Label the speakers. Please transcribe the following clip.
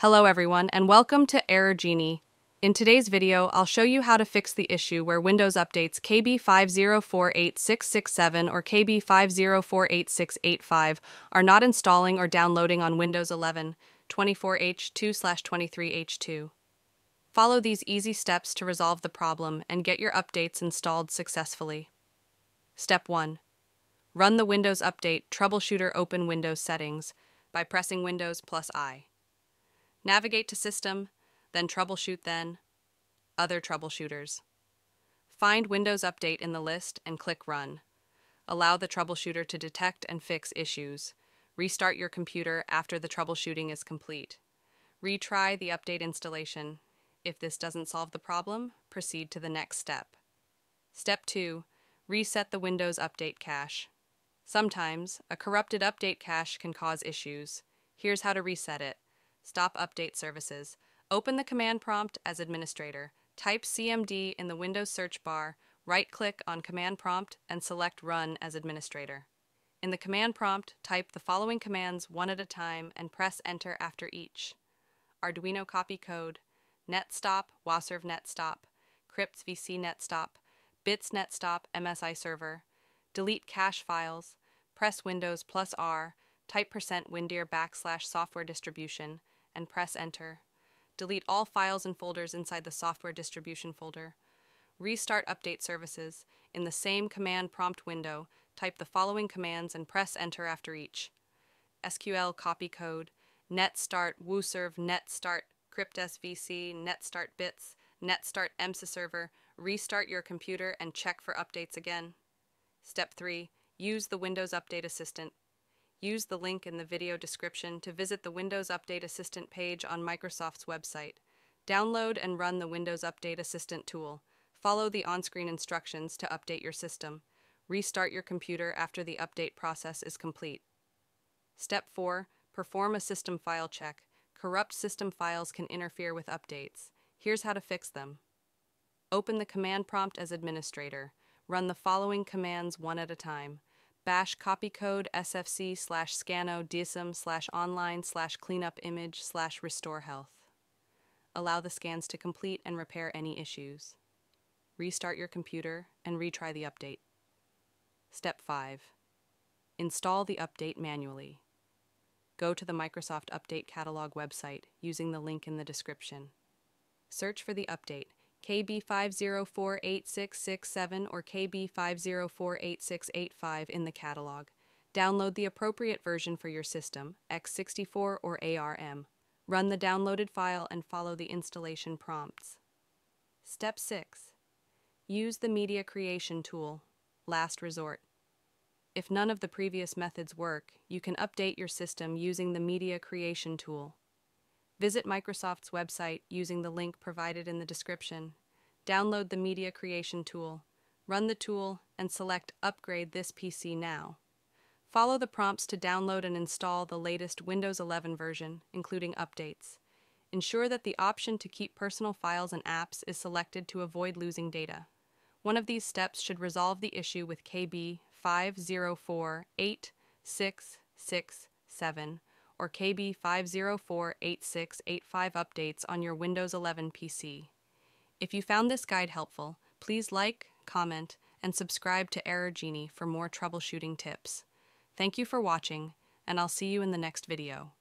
Speaker 1: Hello everyone and welcome to Error Genie. In today's video, I'll show you how to fix the issue where Windows updates KB5048667 or KB5048685 are not installing or downloading on Windows 11 24H2/23H2. Follow these easy steps to resolve the problem and get your updates installed successfully. Step 1. Run the Windows Update Troubleshooter Open Windows Settings by pressing Windows plus I. Navigate to System, then Troubleshoot then, Other Troubleshooters. Find Windows Update in the list and click Run. Allow the troubleshooter to detect and fix issues. Restart your computer after the troubleshooting is complete. Retry the update installation. If this doesn't solve the problem, proceed to the next step. Step 2. Reset the Windows Update cache. Sometimes, a corrupted update cache can cause issues. Here's how to reset it. Stop update services. Open the command prompt as administrator. Type CMD in the Windows search bar, right click on command prompt, and select Run as administrator. In the command prompt, type the following commands one at a time and press enter after each. Arduino copy code, netstop wuauserv netstop, cryptsvc netstop, bits netstop msiserver, delete cache files, press Windows plus R, type percent windir backslash software distribution, and press enter. Delete all files and folders inside the software distribution folder. Restart update services. In the same command prompt window, type the following commands and press enter after each. SQL copy code, netstart wuauserv netstart cryptsvc netstart bits, netstart msiserver, restart your computer and check for updates again. Step 3. Use the Windows Update Assistant. Use the link in the video description to visit the Windows Update Assistant page on Microsoft's website. Download and run the Windows Update Assistant tool. Follow the on-screen instructions to update your system. Restart your computer after the update process is complete. Step 4. Perform a system file check. Corrupt system files can interfere with updates. Here's how to fix them. Open the command prompt as administrator. Run the following commands one at a time bash copy code sfc slash scannow DISM slash online slash cleanup image slash restore health. Allow the scans to complete and repair any issues. Restart your computer and retry the update. Step 5. Install the update manually. Go to the Microsoft Update Catalog website using the link in the description. Search for the update KB5048667 or KB5048685 in the catalog. Download the appropriate version for your system, x64 or ARM. Run the downloaded file and follow the installation prompts. Step 6. Use the Media Creation tool, last resort. If none of the previous methods work, you can update your system using the Media Creation tool. Visit Microsoft's website using the link provided in the description. Download the Media Creation tool, run the tool, and select Upgrade this PC now. Follow the prompts to download and install the latest Windows 11 version, including updates. Ensure that the option to keep personal files and apps is selected to avoid losing data. One of these steps should resolve the issue with KB 5048667 or KB5048685 updates on your Windows 11 PC. If you found this guide helpful, please like, comment, and subscribe to Error Genie for more troubleshooting tips. Thank you for watching, and I'll see you in the next video.